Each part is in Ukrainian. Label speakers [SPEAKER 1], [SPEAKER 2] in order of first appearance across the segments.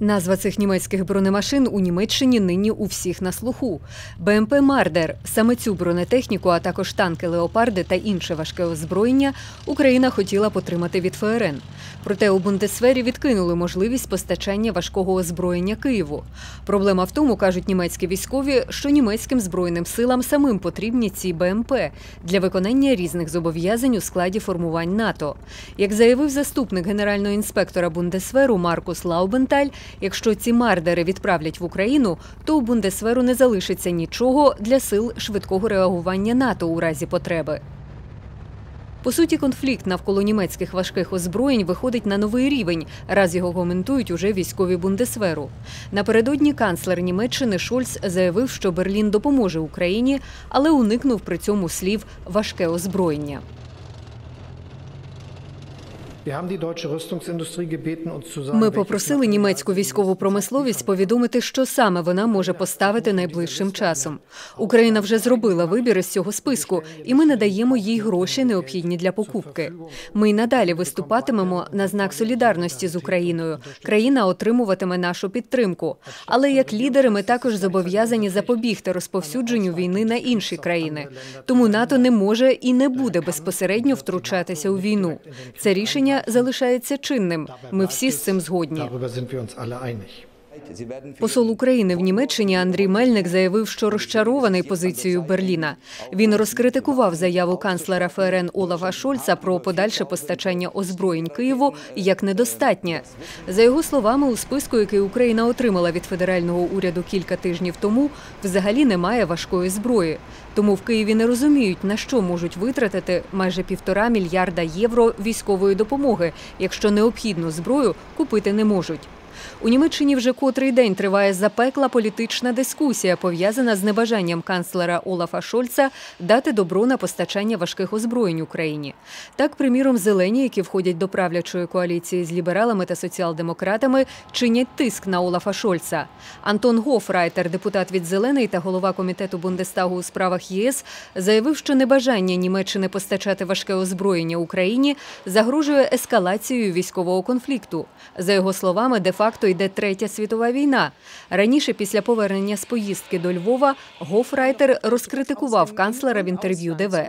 [SPEAKER 1] Назва цих німецьких бронемашин у Німеччині нині у всіх на слуху. БМП Мардер. Саме цю бронетехніку, а також танки Леопарди та інше важке озброєння Україна хотіла потримати від ФРН. Проте у Бундесвері відкинули можливість постачання важкого озброєння Києву. Проблема в тому, кажуть німецькі військові, що німецьким збройним силам самим потрібні ці БМП для виконання різних зобов'язань у складі формувань НАТО. Як заявив заступник генерального інспектора Бундесверу Маркус Лаубенталь, якщо ці мардери відправлять в Україну, то у Бундесверу не залишиться нічого для сил швидкого реагування НАТО у разі потреби. По суті, конфлікт навколо німецьких важких озброєнь виходить на новий рівень, раз його коментують уже військові бундесверу. Напередодні канцлер Німеччини Шольц заявив, що Берлін допоможе Україні, але уникнув при цьому слів важке озброєння. Ми попросили німецьку військову промисловість повідомити, що саме вона може поставити найближчим часом. Україна вже зробила вибір із цього списку, і ми надаємо їй гроші, необхідні для покупки. Ми й надалі виступатимемо на знак солідарності з Україною. Країна отримуватиме нашу підтримку. Але як лідери, ми також зобов'язані запобігти розповсюдженню війни на інші країни. Тому НАТО не може і не буде безпосередньо втручатися у війну. Це рішення залишається чинним. Ми всі з цим згодні. Посол України в Німеччині Андрій Мельник заявив, що розчарований позицією Берліна. Він розкритикував заяву канцлера ФРН Олафа Шольца про подальше постачання озброєнь Києву як недостатнє. За його словами, у списку, який Україна отримала від федерального уряду кілька тижнів тому, взагалі немає важкої зброї. Тому в Києві не розуміють, на що можуть витратити майже півтора мільярда євро військової допомоги, якщо необхідну зброю купити не можуть. У Німеччині вже котрий день триває запекла політична дискусія, пов'язана з небажанням канцлера Олафа Шольца дати добро на постачання важких озброєнь Україні. Так, приміром, зелені, які входять до правлячої коаліції з лібералами та соціал-демократами, чинять тиск на Олафа Шольца. Антон Гофрайтер, депутат від Зелений та голова комітету Бундестагу у справах ЄС, заявив, що небажання Німеччини постачати важке озброєння Україні загрожує ескалацією військового конфлікту. За його словами, де де-факто йде третя світова війна. Раніше, після повернення з поїздки до Львова, Гофрайтер розкритикував канцлера в інтерв'ю ДВ.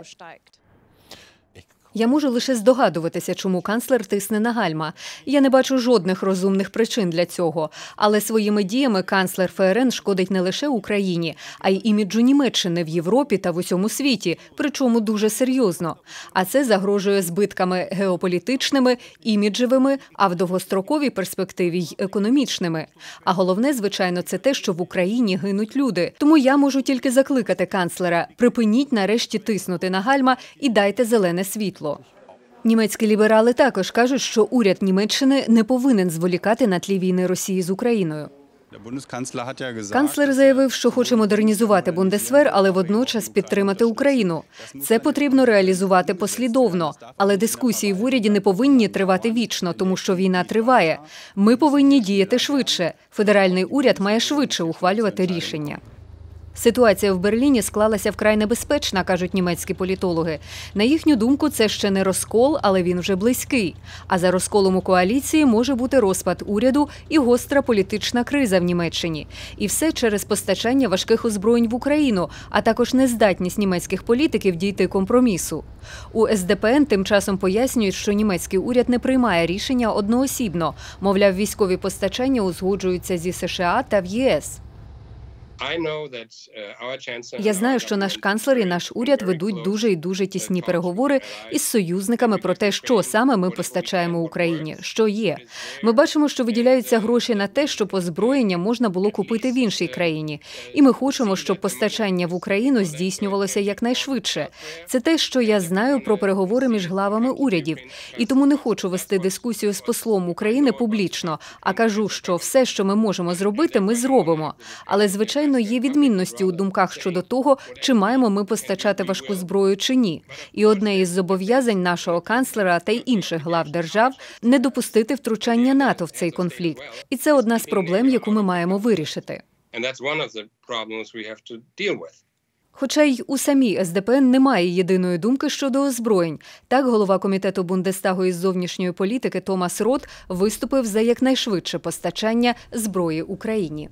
[SPEAKER 1] Я можу лише здогадуватися, чому канцлер тисне на гальма. Я не бачу жодних розумних причин для цього. Але своїми діями канцлер ФРН шкодить не лише Україні, а й іміджу Німеччини в Європі та в усьому світі, причому дуже серйозно. А це загрожує збитками геополітичними, іміджевими, а в довгостроковій перспективі й економічними. А головне, звичайно, це те, що в Україні гинуть люди. Тому я можу тільки закликати канцлера: припиніть нарешті тиснути на гальма і дайте зелене світло світло. Німецькі ліберали також кажуть, що уряд Німеччини не повинен зволікати на тлі війни Росії з Україною. Канцлер заявив, що хоче модернізувати Бундесвер, але водночас підтримати Україну. Це потрібно реалізувати послідовно, але дискусії в уряді не повинні тривати вічно, тому що війна триває. Ми повинні діяти швидше. Федеральний уряд має швидше ухвалювати рішення. Ситуація в Берліні склалася вкрай небезпечна, кажуть німецькі політологи. На їхню думку, це ще не розкол, але він вже близький. А за розколом у коаліції може бути розпад уряду і гостра політична криза в Німеччині. І все через постачання важких озброєнь в Україну, а також нездатність німецьких політиків дійти компромісу. У СДПН тим часом пояснюють, що німецький уряд не приймає рішення одноосібно. Мовляв, військові постачання узгоджуються зі США та в ЄС. Uh, Я знаю, що наш канцлер і наш уряд ведуть дуже і дуже тісні переговори із союзниками про те, що саме ми постачаємо Україні. Що є, ми бачимо, що виділяються гроші на те, щоб озброєння можна було купити в іншій країні, і ми хочемо, щоб постачання в Україну здійснювалося якнайшвидше. Це те, що я знаю про переговори між главами урядів, і тому не хочу вести дискусію з послом України публічно, а кажу, що все, що ми можемо зробити, ми зробимо. Але звичайно звичайно, є відмінності у думках щодо того, чи маємо ми постачати важку зброю чи ні. І одне із зобов'язань нашого канцлера та й інших глав держав не допустити втручання НАТО в цей конфлікт. І це одна з проблем, яку ми маємо вирішити. Хоча й у самій СДПН немає єдиної думки щодо озброєнь. Так, голова комітету Бундестагу із зовнішньої політики Томас Рот виступив за якнайшвидше постачання зброї Україні.